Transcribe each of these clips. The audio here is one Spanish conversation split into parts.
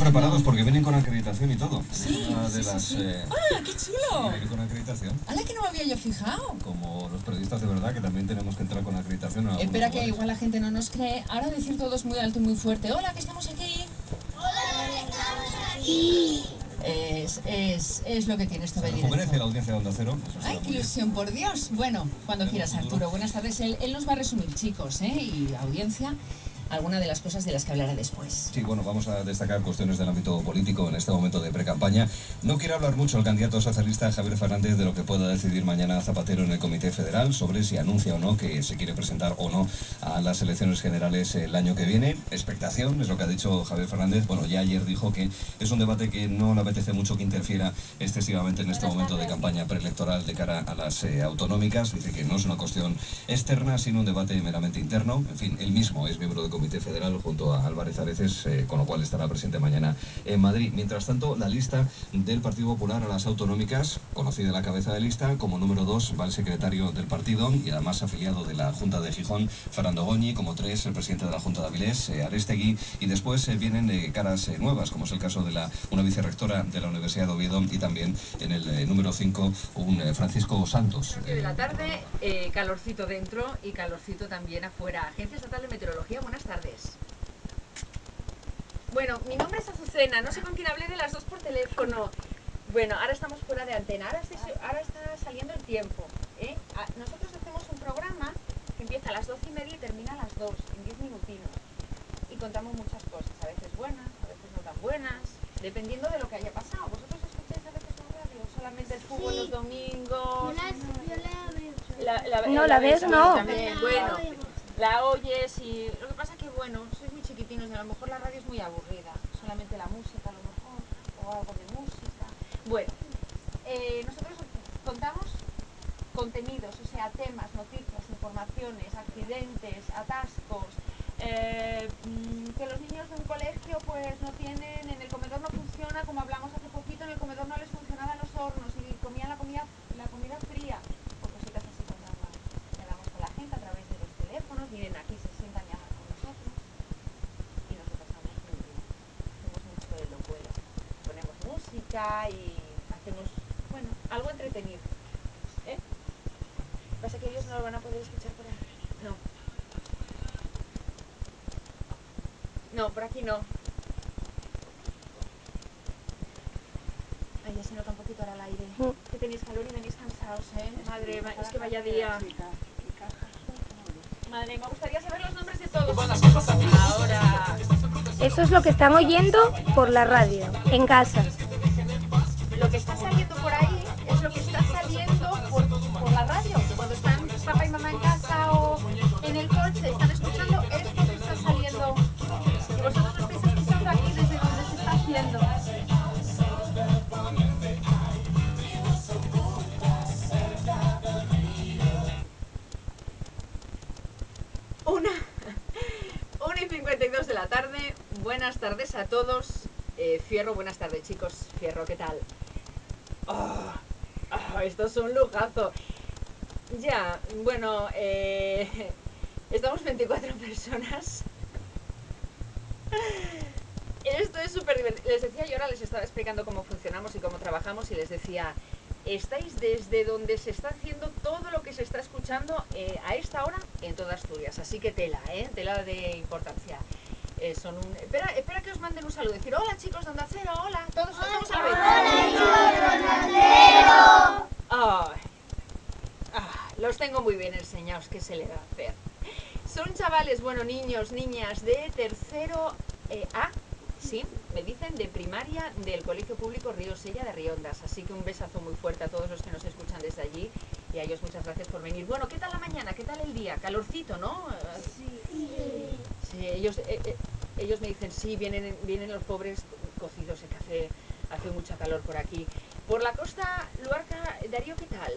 preparados porque vienen con acreditación y todo. Sí, Una de sí, las, sí. eh, ¡Ah, qué chulo! vienen con acreditación. ¡Hala, que no me había yo fijado! Como los periodistas de verdad que también tenemos que entrar con acreditación. en Espera que igual la gente no nos cree. Ahora decir todos muy alto y muy fuerte. ¡Hola, que estamos aquí! Es, es, es lo que tiene esto de Rejuvenece la audiencia de Onda Cero. Ay, qué bien. ilusión, por Dios. Bueno, cuando quieras, Arturo. Buenas tardes. Él, él nos va a resumir, chicos, ¿eh? Y audiencia, alguna de las cosas de las que hablará después. Sí, bueno, vamos a destacar cuestiones del ámbito político en este momento de pre-campaña. No quiere hablar mucho el candidato socialista Javier Fernández de lo que pueda decidir mañana Zapatero en el Comité Federal sobre si anuncia o no que se quiere presentar o no a las elecciones generales el año que viene. Expectación, es lo que ha dicho Javier Fernández. Bueno, ya ayer dijo que es un debate que no le apetece mucho que interfiera excesivamente en este momento de campaña preelectoral de cara a las eh, autonómicas. Dice que no es una cuestión externa, sino un debate meramente interno. En fin, él mismo es miembro del Comité Federal junto a Álvarez Areces, eh, con lo cual estará presente mañana en Madrid. Mientras tanto, la lista del Partido Popular a las autonómicas, conocida la cabeza de lista, como número dos va el secretario del partido y además afiliado de la Junta de Gijón, Fernando Goñi, como tres el presidente de la Junta de Avilés, eh, Arestegui, y después eh, vienen eh, caras eh, nuevas, como es el caso de la, una vicerrectora de la Universidad de Oviedo y también en el número 5 un Francisco Santos. De la tarde, calorcito dentro y calorcito también afuera. Agencia Estatal de Meteorología, buenas tardes. Bueno, mi nombre es Azucena, no sé con quién hablé de las dos por teléfono. Bueno, ahora estamos fuera de antena, ahora, estoy- ahora está saliendo el tiempo. ¿eh? Ah, Nosotros hacemos un programa que empieza a las doce y media y termina a las 2, en 10 minutinos. Y contamos muchas cosas, a veces buenas, a veces no tan buenas, dependiendo de lo que haya pasado. ¿Vosotros escucháis a veces la radio? ¿Solamente el fútbol los domingos? La, la- No, la ves, no. también. Bueno, la oyes y bueno, sois muy chiquitinos y a lo mejor la radio es muy aburrida, solamente la música a lo mejor, o algo de música. Bueno, eh, nosotros contamos contenidos, o sea, temas, noticias, informaciones, accidentes, atascos, eh, mm, que los niños de un colegio pues no tienen, en el comedor no funciona, como hablamos hace poquito, en el comedor no les funcionaban los hornos y comían la comida, la comida fría, o cositas así contamos, hablamos con la gente a través de los teléfonos, vienen aquí, se sientan y hablan con nosotros y nos lo pasamos muy bien, hacemos mucho de lo bueno, ponemos música y hacemos, bueno, algo entretenido, ¿eh? Pasa que ellos no lo van a poder escuchar por ahí. No. No, por aquí no. Ay, ya se nota un poquito ahora el aire. Mm. Que tenéis calor y venís cansados, ¿eh? Madre, ma- es que vaya día. Madre, me gustaría saber los nombres de todos. Ahora. Eso es lo que están oyendo por la radio, en casa. Lo que está saliendo por ahí es lo que está saliendo por, la radio. Cuando están papá y mamá en casa o en el coche, están escuchando esto que está saliendo. Y vosotros lo estáis escuchando aquí desde donde se está haciendo. Una, una y 52 de la tarde. Buenas tardes a todos. Eh, Fierro, buenas tardes chicos. Fierro, ¿qué tal? Ah, ah, esto es un lujazo. Ya, bueno, eh, estamos 24 personas. Esto es súper divertido. Les decía yo ahora, les estaba explicando cómo funcionamos y cómo trabajamos y les decía, estáis desde donde se está haciendo todo lo que se está escuchando eh, a esta hora en toda Asturias. Así que tela, ¿eh? Tela de importancia. Eh, son un... Espera, espera que os manden un saludo. Decir, hola chicos de Onda Cero, hola. Todos, todos a la vez. Ay. Ah, los tengo muy bien enseñados, ¿qué se le va a hacer? Son chavales, bueno, niños, niñas de tercero eh, A, sí, me dicen, de primaria del Colegio Público Río Sella de Riondas. Así que un besazo muy fuerte a todos los que nos escuchan desde allí y a ellos muchas gracias por venir. Bueno, ¿qué tal la mañana? ¿Qué tal el día? Calorcito, ¿no? Sí, ellos, eh, eh, ellos me dicen, sí, vienen, vienen los pobres cocidos, que hace, hace mucha calor por aquí. Por la costa, Luarca, Darío, ¿qué tal?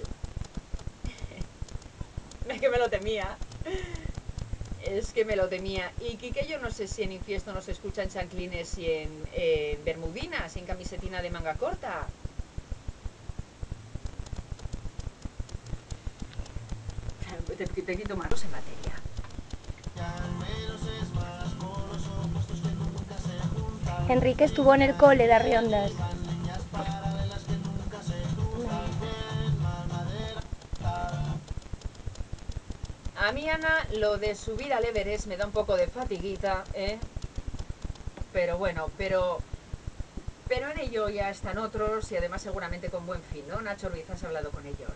Es que me lo temía. Es que me lo temía. Y Quique, yo no sé si en Infiesto nos escuchan chanclines y en eh, bermudinas y en camisetina de manga corta. Te, te quito manos en materia. Enrique estuvo en el cole de Arriondas. A mí, Ana, lo de subir al Everest me da un poco de fatiguita, ¿eh? Pero bueno, pero... Pero en ello ya están otros y además seguramente con buen fin, ¿no? Nacho Ruiz, has hablado con ellos.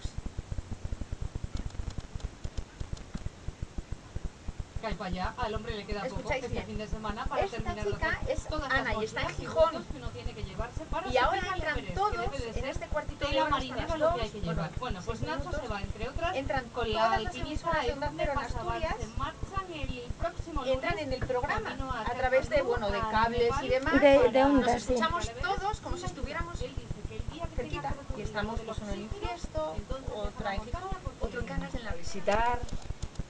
Cae para allá, al hombre le queda poco este bien. fin de semana para Esta terminar chica es todas Ana las y está en Gijón. que uno tiene que llevarse para Y ahora entran que todos debe de en este cuartito de marinera lo que dos, hay que bueno, llevar. Bueno, pues Nacho minutos. se va, entre otras, Entran con la alpinista de Onda Cero en Asturias. se marchan el próximo lunes. Entran en el programa a través de, bueno, de cables y demás. De- de ondas, Nos escuchamos todos como si estuviéramos Él dice que el día que cerquita. que Y estamos pues uno en Infiesto, otra en Gijón, otro en Cangas de la visitar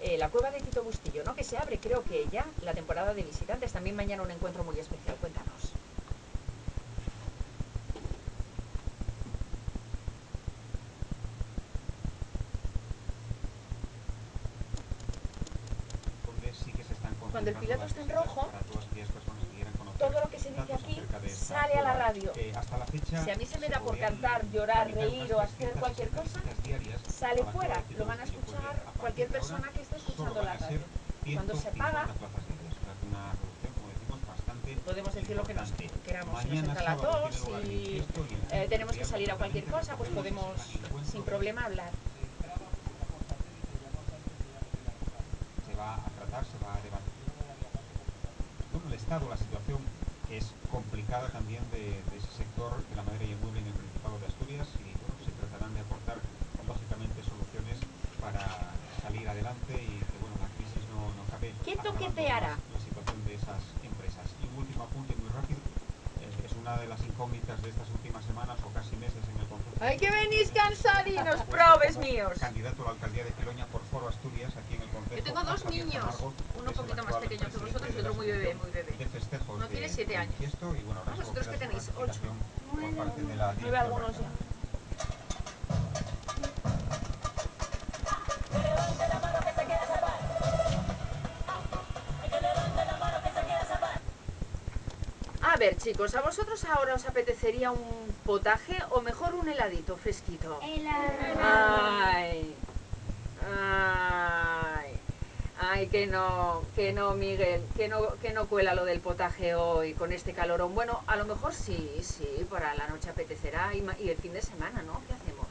eh, la cueva de Tito Bustillo, ¿no? Que se abre, creo que ya, la temporada de visitantes. También mañana un encuentro muy especial. Cuéntanos. Cuando el piloto está en rojo, todo lo que se dice aquí sale a la radio. Si a mí se me da por cantar, llorar, reír o hacer 360 cualquier cosa, sale fuera. Lo van a pues escuchar cualquier persona que esté escuchando la radio. Cuando se 150 paga, podemos decir lo que nos queramos. Si nos entra la tos eh, tenemos que salir a cualquier cosa, pues podemos sin problema hablar. se va a tratar, se va a debatir. Bueno, el estado, la situación es complicada también de, de ese sector de la madera y el mueble en el Principado de Asturias y bueno, se tratarán de aportar lógicamente soluciones para salir adelante y que bueno, la crisis no, no acabe ¿Qué agravando toqueteará? la situación de esas empresas. Y un último apunte muy rápido, eh, es una de las incógnitas de estas últimas semanas o casi meses en el Consejo. ¡Ay, que venís cansadinos, probes míos! Candidato a la alcaldía de Geloña por Foro Asturias aquí en el Consejo. Yo tengo dos niños, uno el poquito más pequeño que vosotros y otro muy bebé, muy bebé. De festejos Uno tiene siete años. Y bueno, ahora vosotros que tenéis ocho. por parte de la Nueve algunos ya. A ver, chicos, ¿a vosotros ahora os apetecería un potaje o mejor un heladito fresquito? Ay, ay, ay, que no, que no, Miguel, que no, que no cuela lo del potaje hoy con este calorón. Bueno, a lo mejor sí, sí, para la noche apetecerá y, y el fin de semana, ¿no? ¿Qué hacemos?